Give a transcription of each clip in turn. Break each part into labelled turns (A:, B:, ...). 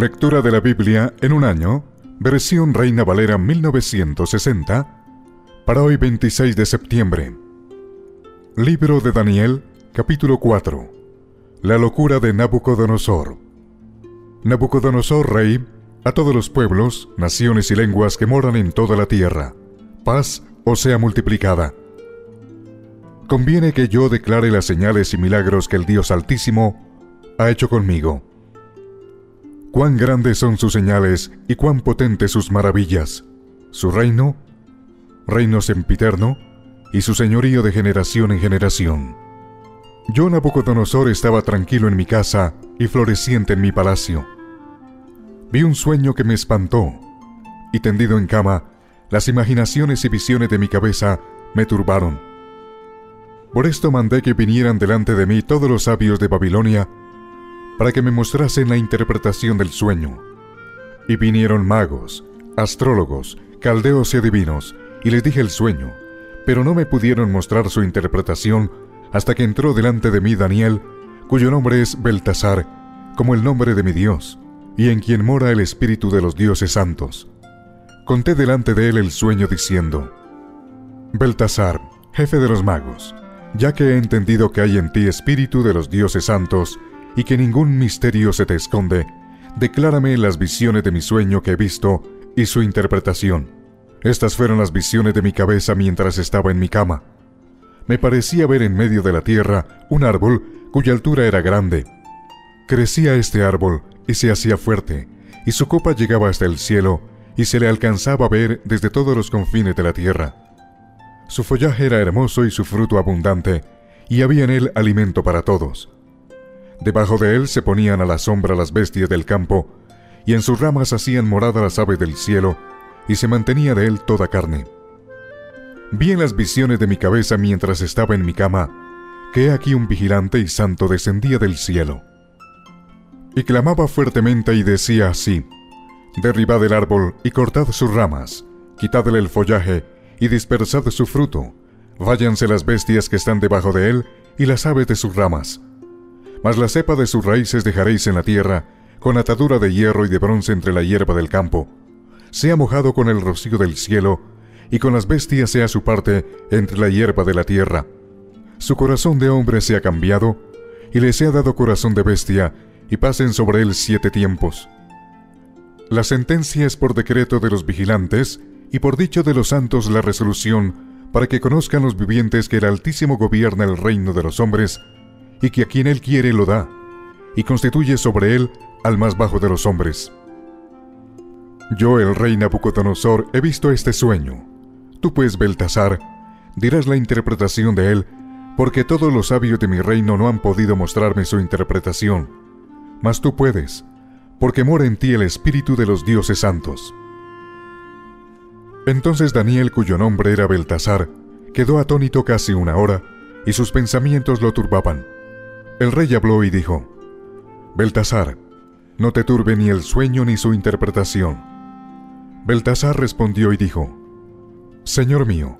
A: Lectura de la Biblia en un año, versión Reina Valera 1960, para hoy 26 de septiembre. Libro de Daniel, capítulo 4. La locura de Nabucodonosor. Nabucodonosor, rey, a todos los pueblos, naciones y lenguas que moran en toda la tierra, paz o sea multiplicada. Conviene que yo declare las señales y milagros que el Dios Altísimo ha hecho conmigo Cuán grandes son sus señales y cuán potentes sus maravillas. Su reino, reino sempiterno, y su señorío de generación en generación. Yo, Nabucodonosor, estaba tranquilo en mi casa y floreciente en mi palacio. Vi un sueño que me espantó, y tendido en cama, las imaginaciones y visiones de mi cabeza me turbaron. Por esto mandé que vinieran delante de mí todos los sabios de Babilonia para que me mostrasen la interpretación del sueño. Y vinieron magos, astrólogos, caldeos y adivinos, y les dije el sueño, pero no me pudieron mostrar su interpretación hasta que entró delante de mí Daniel, cuyo nombre es Beltasar, como el nombre de mi Dios, y en quien mora el espíritu de los dioses santos. Conté delante de él el sueño diciendo, Beltasar, jefe de los magos, ya que he entendido que hay en ti espíritu de los dioses santos, y que ningún misterio se te esconde, declárame las visiones de mi sueño que he visto y su interpretación. Estas fueron las visiones de mi cabeza mientras estaba en mi cama. Me parecía ver en medio de la tierra un árbol cuya altura era grande. Crecía este árbol y se hacía fuerte, y su copa llegaba hasta el cielo, y se le alcanzaba a ver desde todos los confines de la tierra. Su follaje era hermoso y su fruto abundante, y había en él alimento para todos. Debajo de él se ponían a la sombra las bestias del campo, y en sus ramas hacían morada las aves del cielo, y se mantenía de él toda carne. Vi en las visiones de mi cabeza mientras estaba en mi cama, que aquí un vigilante y santo descendía del cielo. Y clamaba fuertemente y decía así, Derribad el árbol y cortad sus ramas, quitadle el follaje y dispersad su fruto, váyanse las bestias que están debajo de él y las aves de sus ramas, mas la cepa de sus raíces dejaréis en la tierra, con atadura de hierro y de bronce entre la hierba del campo. Sea mojado con el rocío del cielo, y con las bestias sea su parte entre la hierba de la tierra. Su corazón de hombre se ha cambiado, y le sea dado corazón de bestia, y pasen sobre él siete tiempos. La sentencia es por decreto de los vigilantes, y por dicho de los santos la resolución, para que conozcan los vivientes que el Altísimo gobierna el reino de los hombres, y que a quien Él quiere lo da, y constituye sobre Él al más bajo de los hombres. Yo, el rey Nabucodonosor, he visto este sueño. Tú pues, Beltasar, dirás la interpretación de él, porque todos los sabios de mi reino no han podido mostrarme su interpretación. Mas tú puedes, porque mora en ti el espíritu de los dioses santos. Entonces Daniel, cuyo nombre era Beltasar, quedó atónito casi una hora, y sus pensamientos lo turbaban. El rey habló y dijo, Beltasar, no te turbe ni el sueño ni su interpretación. Beltasar respondió y dijo, Señor mío,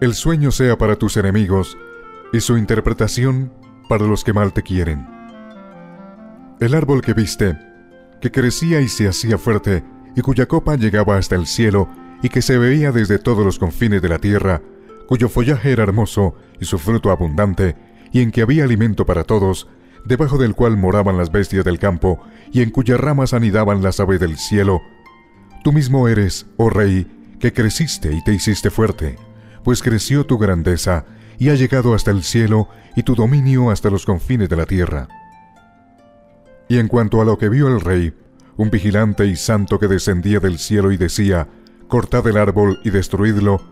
A: el sueño sea para tus enemigos y su interpretación para los que mal te quieren. El árbol que viste, que crecía y se hacía fuerte, y cuya copa llegaba hasta el cielo, y que se veía desde todos los confines de la tierra, cuyo follaje era hermoso y su fruto abundante, y en que había alimento para todos, debajo del cual moraban las bestias del campo, y en cuyas ramas anidaban las aves del cielo. Tú mismo eres, oh rey, que creciste y te hiciste fuerte, pues creció tu grandeza, y ha llegado hasta el cielo, y tu dominio hasta los confines de la tierra. Y en cuanto a lo que vio el rey, un vigilante y santo que descendía del cielo y decía, Cortad el árbol y destruidlo,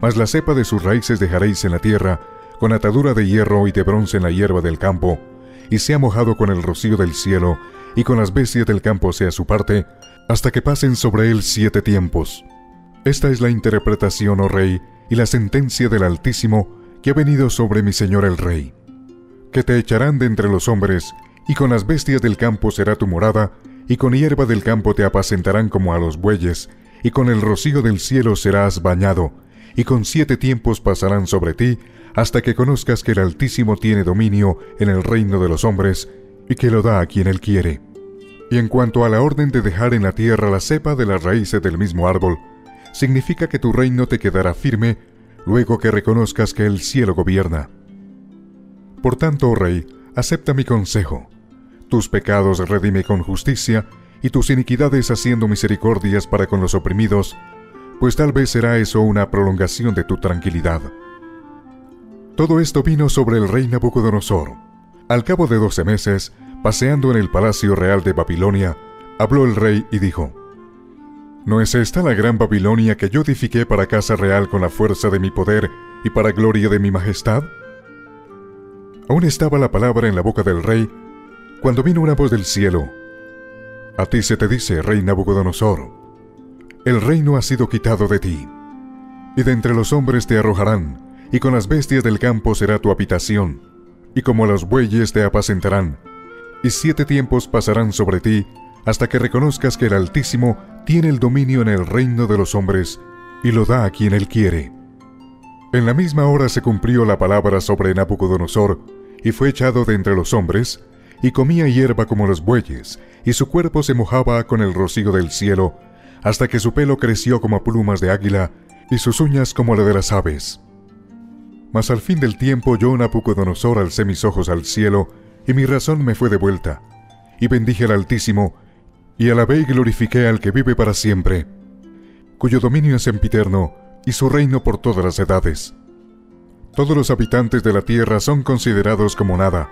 A: mas la cepa de sus raíces dejaréis en la tierra, con atadura de hierro y de bronce en la hierba del campo, y sea mojado con el rocío del cielo, y con las bestias del campo sea su parte, hasta que pasen sobre él siete tiempos. Esta es la interpretación, oh rey, y la sentencia del Altísimo que ha venido sobre mi señor el rey. Que te echarán de entre los hombres, y con las bestias del campo será tu morada, y con hierba del campo te apacentarán como a los bueyes, y con el rocío del cielo serás bañado, y con siete tiempos pasarán sobre ti, hasta que conozcas que el Altísimo tiene dominio en el reino de los hombres y que lo da a quien él quiere. Y en cuanto a la orden de dejar en la tierra la cepa de las raíces del mismo árbol, significa que tu reino te quedará firme luego que reconozcas que el cielo gobierna. Por tanto, oh rey, acepta mi consejo. Tus pecados redime con justicia y tus iniquidades haciendo misericordias para con los oprimidos, pues tal vez será eso una prolongación de tu tranquilidad. Todo esto vino sobre el rey Nabucodonosor. Al cabo de doce meses, paseando en el palacio real de Babilonia, habló el rey y dijo, ¿No es esta la gran Babilonia que yo edifiqué para casa real con la fuerza de mi poder y para gloria de mi majestad? Aún estaba la palabra en la boca del rey, cuando vino una voz del cielo. A ti se te dice, rey Nabucodonosor, el reino ha sido quitado de ti, y de entre los hombres te arrojarán, y con las bestias del campo será tu habitación, y como los bueyes te apacentarán, y siete tiempos pasarán sobre ti, hasta que reconozcas que el Altísimo tiene el dominio en el reino de los hombres, y lo da a quien él quiere. En la misma hora se cumplió la palabra sobre Nabucodonosor, y fue echado de entre los hombres, y comía hierba como los bueyes, y su cuerpo se mojaba con el rocío del cielo, hasta que su pelo creció como plumas de águila, y sus uñas como la de las aves. Mas al fin del tiempo yo, Nabucodonosor, alcé mis ojos al cielo, y mi razón me fue devuelta, y bendije al Altísimo, y alabé y glorifiqué al que vive para siempre, cuyo dominio es sempiterno, y su reino por todas las edades. Todos los habitantes de la tierra son considerados como nada,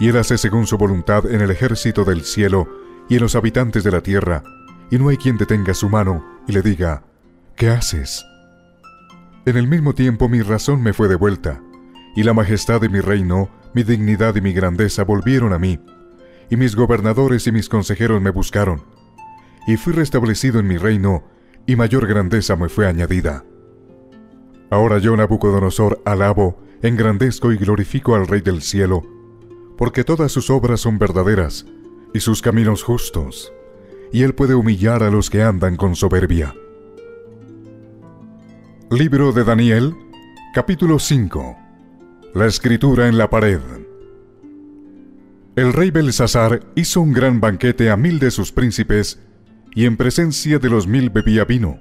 A: y él hace según su voluntad en el ejército del cielo y en los habitantes de la tierra, y no hay quien detenga su mano y le diga, ¿qué haces? En el mismo tiempo mi razón me fue devuelta, y la majestad de mi reino, mi dignidad y mi grandeza volvieron a mí, y mis gobernadores y mis consejeros me buscaron, y fui restablecido en mi reino, y mayor grandeza me fue añadida. Ahora yo, Nabucodonosor, alabo, engrandezco y glorifico al Rey del cielo, porque todas sus obras son verdaderas, y sus caminos justos, y él puede humillar a los que andan con soberbia. Libro de Daniel, capítulo 5. La escritura en la pared. El rey Belsasar hizo un gran banquete a mil de sus príncipes, y en presencia de los mil bebía vino.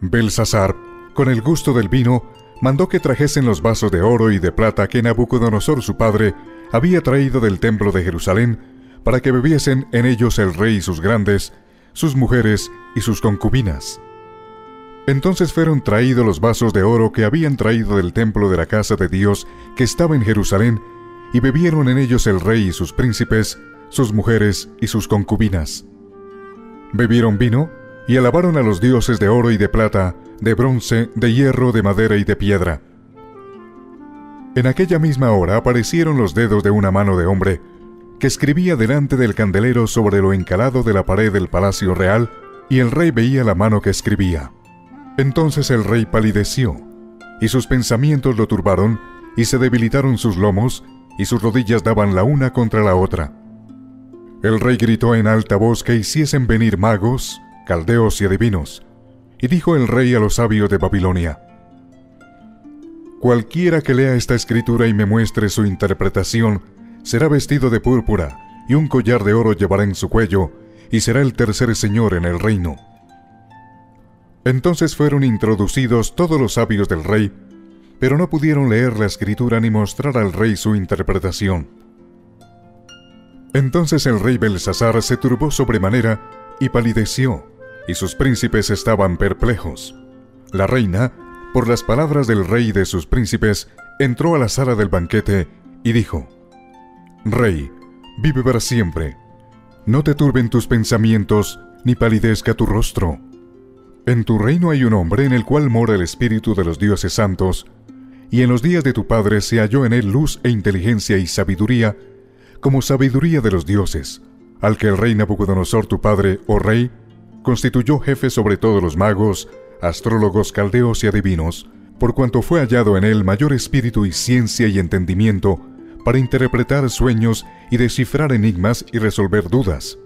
A: Belsasar, con el gusto del vino, mandó que trajesen los vasos de oro y de plata que Nabucodonosor su padre había traído del templo de Jerusalén, para que bebiesen en ellos el rey y sus grandes, sus mujeres y sus concubinas. Entonces fueron traídos los vasos de oro que habían traído del templo de la casa de Dios que estaba en Jerusalén, y bebieron en ellos el rey y sus príncipes, sus mujeres y sus concubinas. Bebieron vino y alabaron a los dioses de oro y de plata, de bronce, de hierro, de madera y de piedra. En aquella misma hora aparecieron los dedos de una mano de hombre, que escribía delante del candelero sobre lo encalado de la pared del palacio real, y el rey veía la mano que escribía. Entonces el rey palideció, y sus pensamientos lo turbaron, y se debilitaron sus lomos, y sus rodillas daban la una contra la otra. El rey gritó en alta voz que hiciesen venir magos, caldeos y adivinos, y dijo el rey a los sabios de Babilonia, Cualquiera que lea esta escritura y me muestre su interpretación, será vestido de púrpura, y un collar de oro llevará en su cuello, y será el tercer señor en el reino. Entonces fueron introducidos todos los sabios del rey, pero no pudieron leer la escritura ni mostrar al rey su interpretación. Entonces el rey Belsasar se turbó sobremanera y palideció, y sus príncipes estaban perplejos. La reina, por las palabras del rey y de sus príncipes, entró a la sala del banquete y dijo, Rey, vive para siempre. No te turben tus pensamientos, ni palidezca tu rostro. En tu reino hay un hombre en el cual mora el espíritu de los dioses santos, y en los días de tu padre se halló en él luz e inteligencia y sabiduría, como sabiduría de los dioses, al que el rey Nabucodonosor tu padre, oh rey, constituyó jefe sobre todos los magos, astrólogos, caldeos y adivinos, por cuanto fue hallado en él mayor espíritu y ciencia y entendimiento para interpretar sueños y descifrar enigmas y resolver dudas.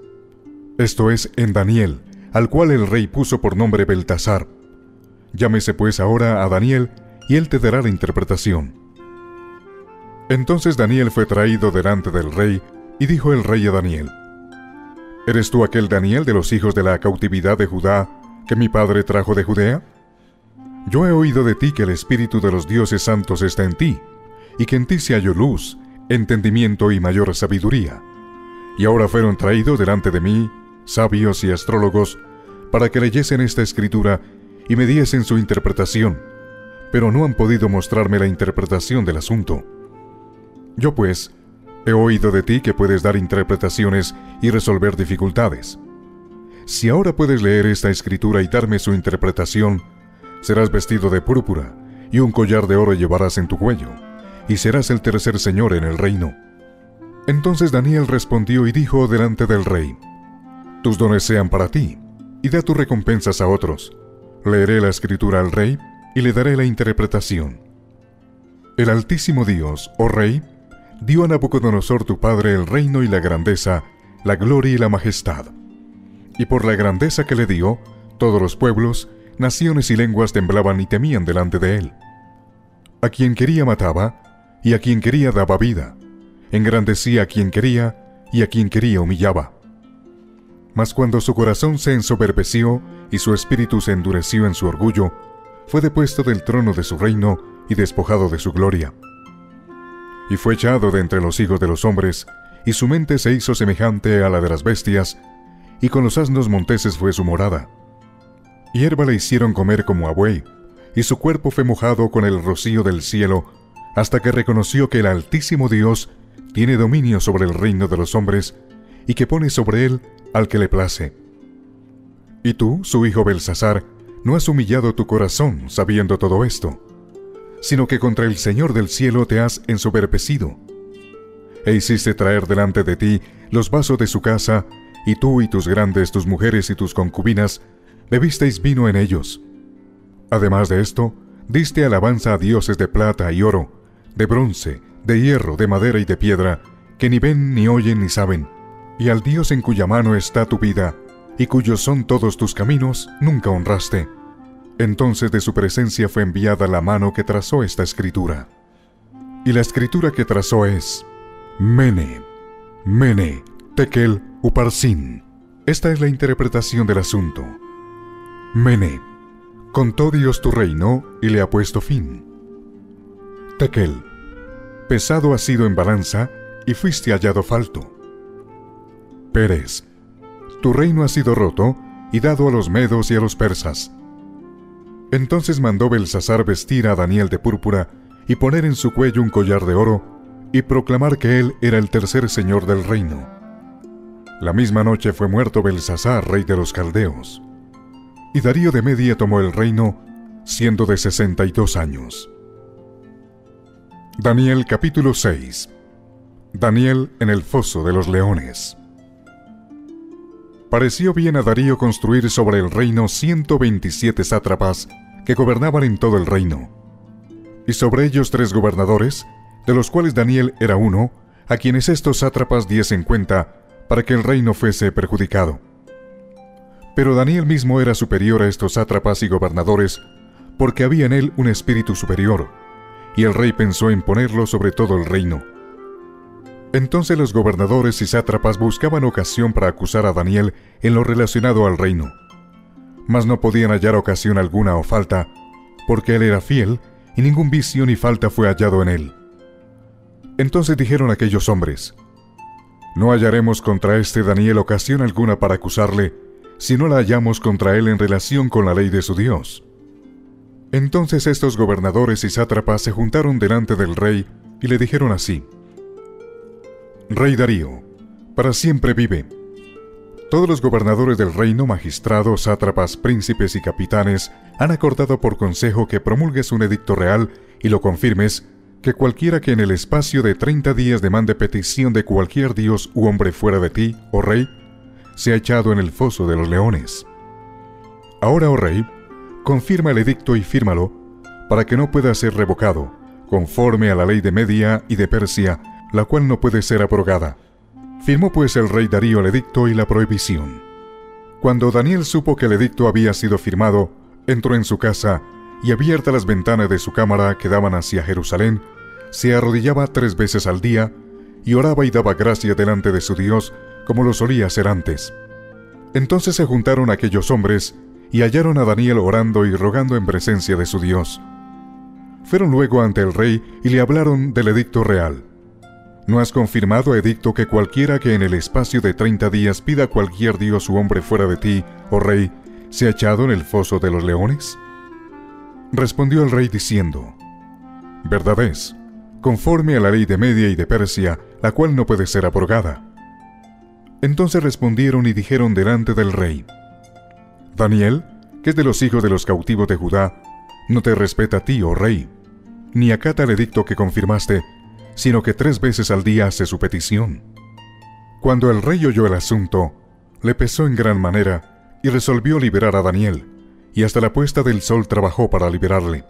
A: Esto es en Daniel, al cual el rey puso por nombre Beltasar. Llámese pues ahora a Daniel, y él te dará la interpretación. Entonces Daniel fue traído delante del rey, y dijo el rey a Daniel, ¿Eres tú aquel Daniel de los hijos de la cautividad de Judá que mi padre trajo de Judea? Yo he oído de ti que el Espíritu de los dioses santos está en ti, y que en ti se halló luz, entendimiento y mayor sabiduría. Y ahora fueron traídos delante de mí sabios y astrólogos para que leyesen esta escritura y me diesen su interpretación, pero no han podido mostrarme la interpretación del asunto. Yo pues, he oído de ti que puedes dar interpretaciones y resolver dificultades. Si ahora puedes leer esta escritura y darme su interpretación, serás vestido de púrpura y un collar de oro llevarás en tu cuello, y serás el tercer señor en el reino. Entonces Daniel respondió y dijo delante del rey, Tus dones sean para ti, y da tus recompensas a otros. Leeré la escritura al rey y le daré la interpretación. El Altísimo Dios, oh Rey, dio a Nabucodonosor tu padre el reino y la grandeza, la gloria y la majestad. Y por la grandeza que le dio, todos los pueblos, naciones y lenguas temblaban y temían delante de él. A quien quería mataba, y a quien quería daba vida. Engrandecía a quien quería, y a quien quería humillaba. Mas cuando su corazón se ensoberbeció y su espíritu se endureció en su orgullo, fue depuesto del trono de su reino y despojado de su gloria. Y fue echado de entre los hijos de los hombres, y su mente se hizo semejante a la de las bestias, y con los asnos monteses fue su morada. Hierba le hicieron comer como a buey, y su cuerpo fue mojado con el rocío del cielo, hasta que reconoció que el Altísimo Dios tiene dominio sobre el reino de los hombres, y que pone sobre él al que le place. Y tú, su hijo Belsasar, no has humillado tu corazón sabiendo todo esto, sino que contra el Señor del cielo te has ensoberbecido. E hiciste traer delante de ti los vasos de su casa, y tú y tus grandes, tus mujeres y tus concubinas, bebisteis vino en ellos. Además de esto, diste alabanza a dioses de plata y oro, de bronce, de hierro, de madera y de piedra, que ni ven, ni oyen, ni saben, y al Dios en cuya mano está tu vida, y cuyos son todos tus caminos, nunca honraste. Entonces de su presencia fue enviada la mano que trazó esta escritura. Y la escritura que trazó es Mene, Mene, Tekel, Uparsin. Esta es la interpretación del asunto. Mene, contó Dios tu reino y le ha puesto fin. Tekel, pesado ha sido en balanza y fuiste hallado falto. Pérez, tu reino ha sido roto y dado a los medos y a los persas. Entonces mandó Belsasar vestir a Daniel de púrpura y poner en su cuello un collar de oro y proclamar que él era el tercer señor del reino. La misma noche fue muerto Belsasar, rey de los caldeos. Y Darío de Media tomó el reino, siendo de 62 años. Daniel capítulo 6 Daniel en el foso de los leones pareció bien a Darío construir sobre el reino 127 sátrapas que gobernaban en todo el reino, y sobre ellos tres gobernadores, de los cuales Daniel era uno, a quienes estos sátrapas diesen cuenta para que el reino fuese perjudicado. Pero Daniel mismo era superior a estos sátrapas y gobernadores, porque había en él un espíritu superior, y el rey pensó en ponerlo sobre todo el reino entonces los gobernadores y sátrapas buscaban ocasión para acusar a Daniel en lo relacionado al reino. Mas no podían hallar ocasión alguna o falta, porque él era fiel y ningún vicio ni falta fue hallado en él. Entonces dijeron aquellos hombres, No hallaremos contra este Daniel ocasión alguna para acusarle, si no la hallamos contra él en relación con la ley de su Dios. Entonces estos gobernadores y sátrapas se juntaron delante del rey y le dijeron así, Rey Darío, para siempre vive. Todos los gobernadores del reino, magistrados, sátrapas, príncipes y capitanes han acordado por consejo que promulgues un edicto real y lo confirmes, que cualquiera que en el espacio de 30 días demande petición de cualquier dios u hombre fuera de ti, oh rey, sea echado en el foso de los leones. Ahora, oh rey, confirma el edicto y fírmalo, para que no pueda ser revocado, conforme a la ley de Media y de Persia, la cual no puede ser abrogada. Firmó pues el rey Darío el edicto y la prohibición. Cuando Daniel supo que el edicto había sido firmado, entró en su casa y abiertas las ventanas de su cámara que daban hacia Jerusalén, se arrodillaba tres veces al día y oraba y daba gracia delante de su Dios como lo solía hacer antes. Entonces se juntaron aquellos hombres y hallaron a Daniel orando y rogando en presencia de su Dios. Fueron luego ante el rey y le hablaron del edicto real. ¿No has confirmado, edicto, que cualquiera que en el espacio de treinta días pida a cualquier dios u hombre fuera de ti, oh rey, sea echado en el foso de los leones? Respondió el rey diciendo, Verdad es, conforme a la ley de Media y de Persia, la cual no puede ser abrogada. Entonces respondieron y dijeron delante del rey, Daniel, que es de los hijos de los cautivos de Judá, no te respeta a ti, oh rey, ni acata el edicto que confirmaste, sino que tres veces al día hace su petición. Cuando el rey oyó el asunto, le pesó en gran manera y resolvió liberar a Daniel, y hasta la puesta del sol trabajó para liberarle.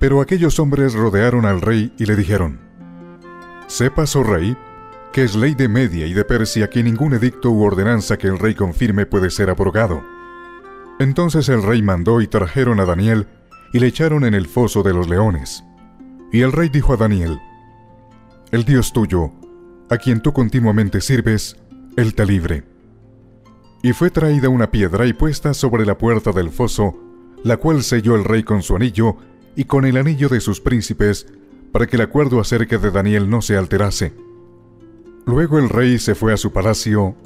A: Pero aquellos hombres rodearon al rey y le dijeron, Sepas, oh rey, que es ley de Media y de Persia que ningún edicto u ordenanza que el rey confirme puede ser abrogado. Entonces el rey mandó y trajeron a Daniel y le echaron en el foso de los leones. Y el rey dijo a Daniel, El Dios tuyo, a quien tú continuamente sirves, él te libre. Y fue traída una piedra y puesta sobre la puerta del foso, la cual selló el rey con su anillo y con el anillo de sus príncipes, para que el acuerdo acerca de Daniel no se alterase. Luego el rey se fue a su palacio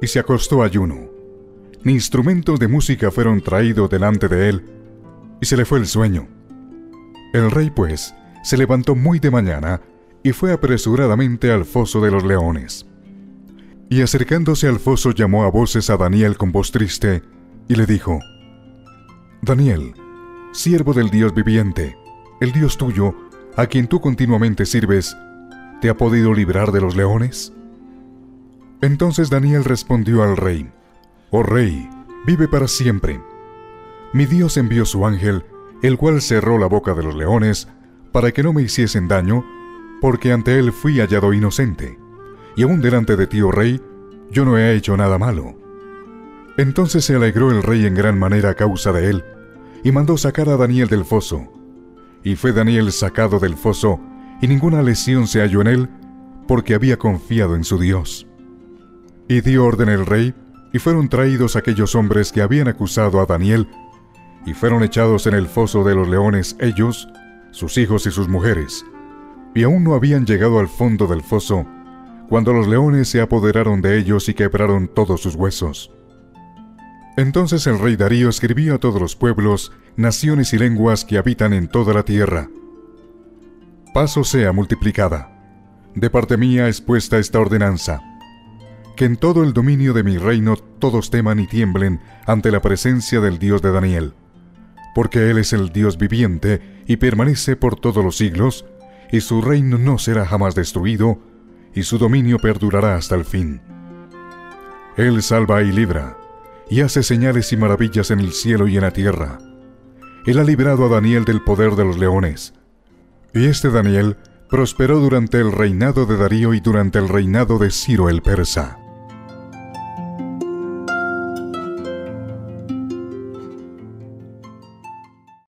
A: y se acostó ayuno. Ni instrumentos de música fueron traídos delante de él, y se le fue el sueño. El rey, pues, se levantó muy de mañana y fue apresuradamente al foso de los leones. Y acercándose al foso llamó a voces a Daniel con voz triste, y le dijo, Daniel, siervo del Dios viviente, el Dios tuyo, a quien tú continuamente sirves, ¿te ha podido librar de los leones? Entonces Daniel respondió al rey, Oh rey, vive para siempre. Mi Dios envió su ángel, el cual cerró la boca de los leones, para que no me hiciesen daño, porque ante él fui hallado inocente, y aún delante de ti, oh rey, yo no he hecho nada malo. Entonces se alegró el rey en gran manera a causa de él, y mandó sacar a Daniel del foso. Y fue Daniel sacado del foso, y ninguna lesión se halló en él, porque había confiado en su Dios. Y dio orden el rey, y fueron traídos aquellos hombres que habían acusado a Daniel, y fueron echados en el foso de los leones ellos, sus hijos y sus mujeres, y aún no habían llegado al fondo del foso, cuando los leones se apoderaron de ellos y quebraron todos sus huesos. Entonces el rey Darío escribió a todos los pueblos, naciones y lenguas que habitan en toda la tierra. Paso sea multiplicada. De parte mía es puesta esta ordenanza. Que en todo el dominio de mi reino todos teman y tiemblen ante la presencia del Dios de Daniel. Porque Él es el Dios viviente y permanece por todos los siglos, y su reino no será jamás destruido, y su dominio perdurará hasta el fin. Él salva y libra y hace señales y maravillas en el cielo y en la tierra. Él ha librado a Daniel del poder de los leones. Y este Daniel prosperó durante el reinado de Darío y durante el reinado de Ciro el persa.